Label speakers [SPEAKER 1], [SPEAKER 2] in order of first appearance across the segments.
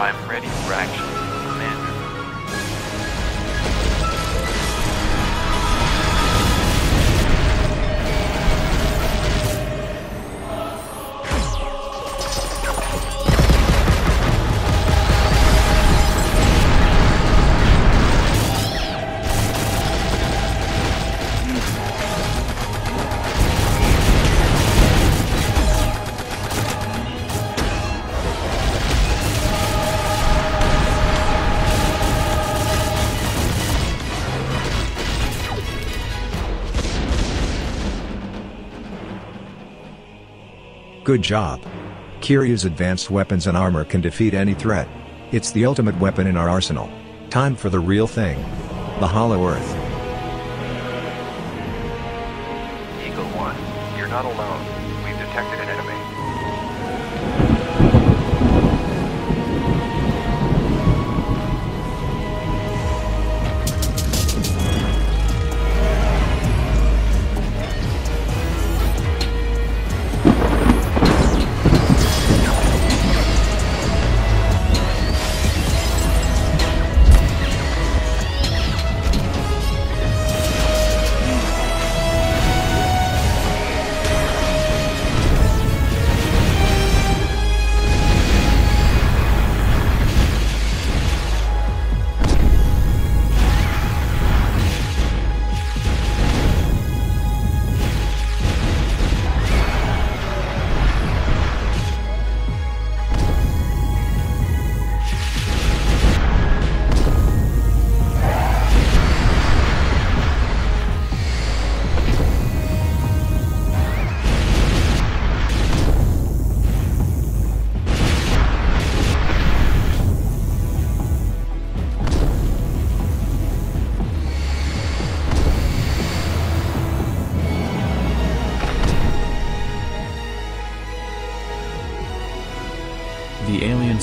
[SPEAKER 1] I'm ready for action,
[SPEAKER 2] Good job. Kiryu's advanced weapons and armor can defeat any threat. It's the ultimate weapon in our arsenal. Time for the real thing. The Hollow Earth.
[SPEAKER 3] Eagle One, you're not alone. We've detected an enemy.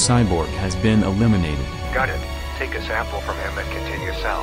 [SPEAKER 4] Cyborg has been eliminated.
[SPEAKER 3] Got it. Take a sample from him and continue south.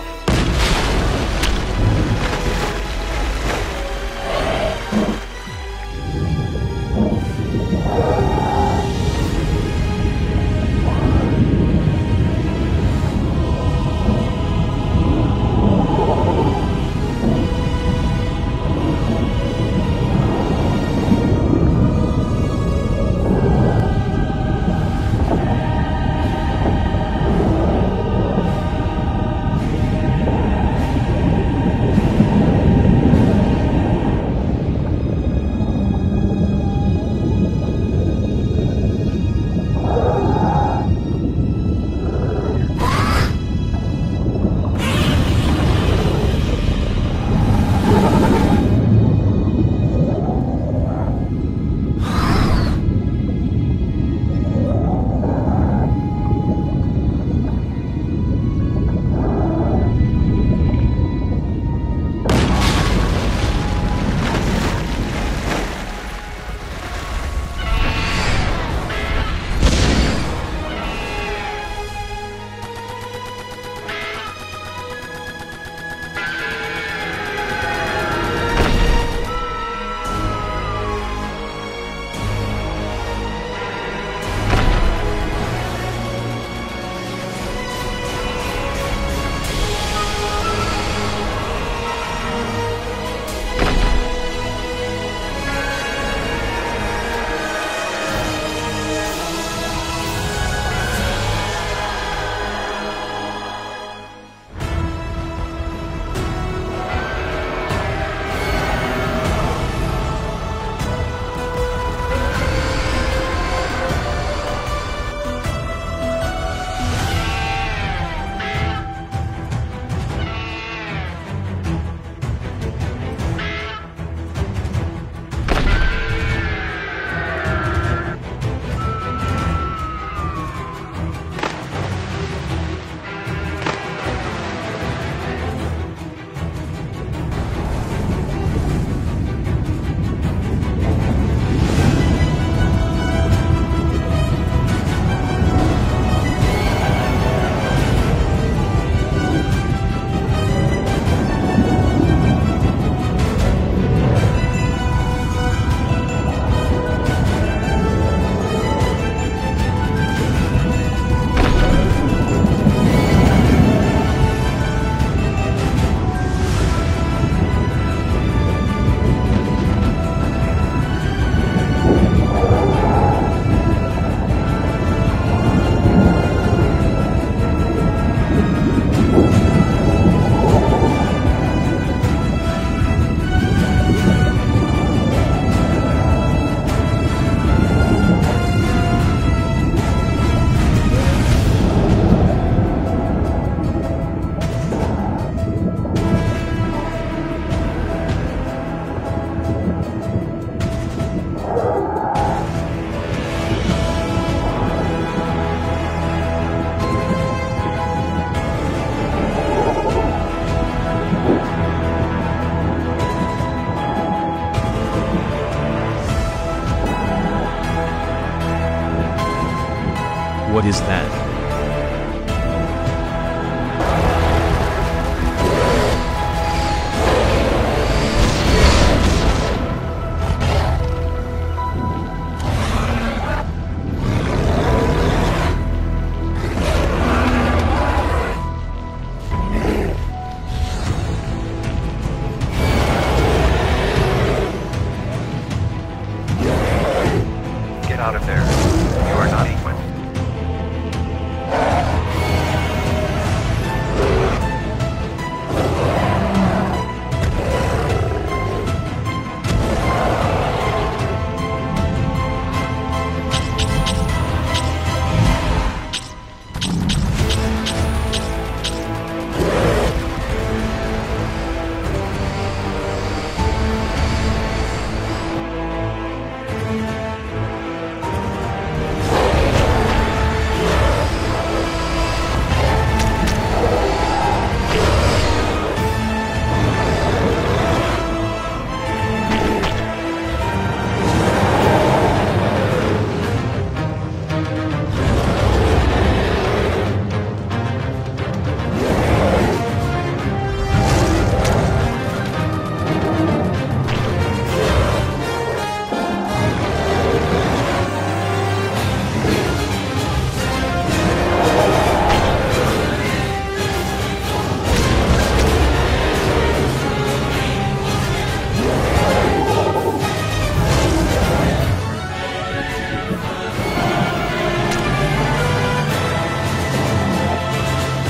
[SPEAKER 4] What is that?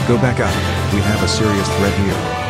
[SPEAKER 2] Go back up. We have a serious threat here.